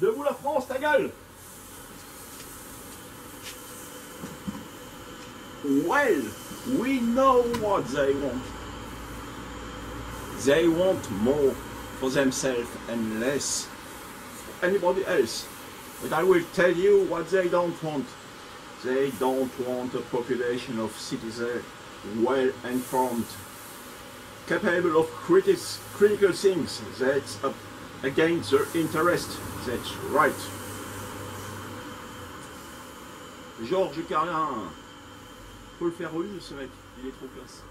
Debout la France, ta gueule Well, we know what they want. They want more for themselves and less for anybody else. But I will tell you what they don't want. They don't want a population of citizens well informed, capable of critis, critical things. That's up against their interest. That's right. Georges Carlin. Faut le faire rue, ce mec. Il est trop classe.